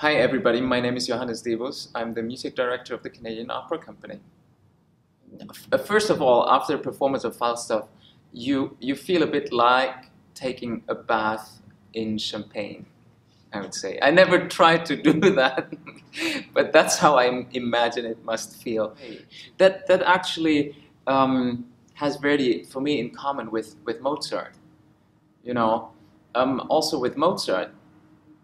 Hi everybody, my name is Johannes Debus. I'm the music director of the Canadian Opera Company. Uh, first of all, after a performance of Falstaff, you, you feel a bit like taking a bath in champagne, I would say. I never tried to do that, but that's how I imagine it must feel. That, that actually um, has very, for me, in common with, with Mozart. You know, um, also with Mozart,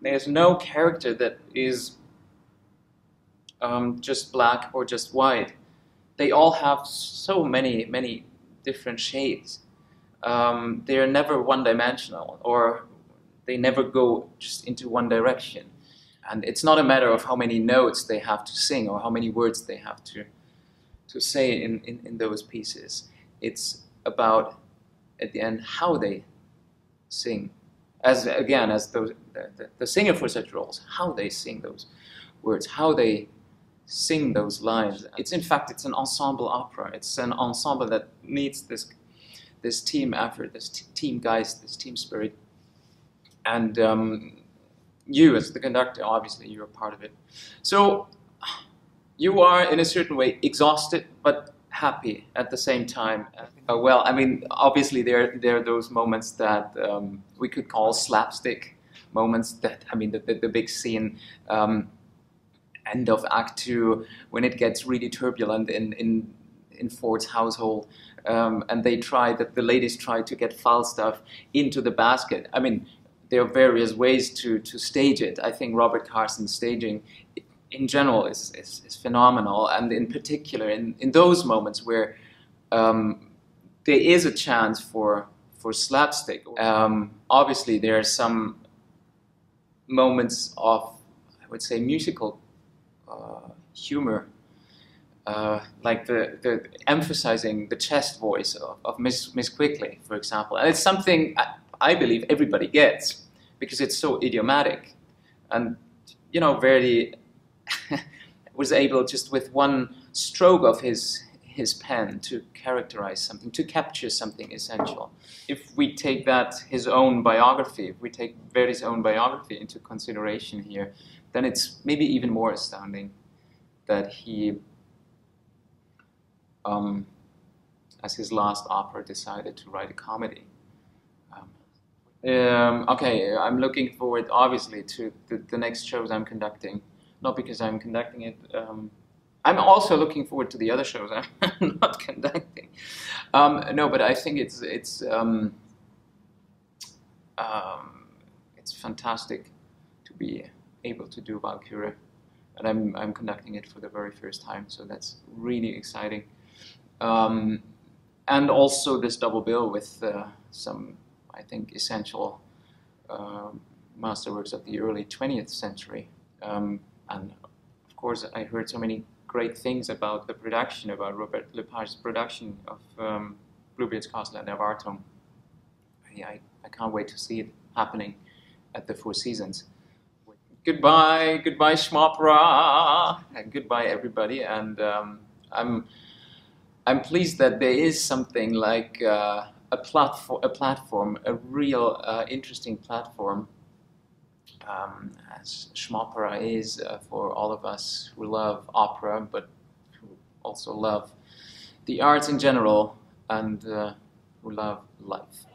there's no character that is um, just black or just white. They all have so many, many different shades. Um, they are never one-dimensional, or they never go just into one direction. And it's not a matter of how many notes they have to sing or how many words they have to, to say in, in, in those pieces. It's about, at the end, how they sing as again as those, the, the, singer for such roles, how they sing those words, how they sing those lines. It's in fact it's an ensemble opera. It's an ensemble that needs this this team effort, this team geist, this team spirit, and um, you as the conductor, obviously you're a part of it. So you are in a certain way exhausted, but happy at the same time. Uh, well, I mean, obviously there there are those moments that um, we could call slapstick moments. That I mean, the the, the big scene. Um, end of act two when it gets really turbulent in in in Ford's household um, and they try that the ladies try to get Falstaff into the basket I mean there are various ways to to stage it I think Robert Carsen's staging in general is, is, is, phenomenal, and in particular in, in those moments where um, there is a chance for for slapstick. Um, obviously, there are some moments of I would say musical uh, humor, uh, like the, the emphasizing the chest voice of, of Miss Miss Quickly, for example, and it's something I, I believe everybody gets because it's so idiomatic and you know very was able just with one stroke of his his pen to characterize something, to capture something essential. If we take that, his own biography, if we take Verdi's own biography into consideration here, then it's maybe even more astounding that he, um, as his last opera, decided to write a comedy. Um, um, okay, I'm looking forward, obviously, to the, the next shows I'm conducting not because I'm conducting it. I'm also looking forward to the other shows I'm not conducting. Um, no, but I think it's it's um, um, it's fantastic to be able to do Valkyrie, and I'm I'm conducting it for the very first time, so that's really exciting. Um, and also this double bill with uh, some, I think, essential uh, masterworks of the early 20th century. Um, and of course, I heard so many great things about the production, about Robert Lepage's production of um, Bluebeard's Castle at Erwartung. I, I can't wait to see it happening at the Four Seasons. Goodbye, goodbye, Schmopera, and goodbye, everybody. And um, I'm, I'm pleased that there is something like uh, a platform, a platform, a real uh, interesting platform um, as Schmopera is uh, for all of us who love opera, but who also love the arts in general and uh, who love life.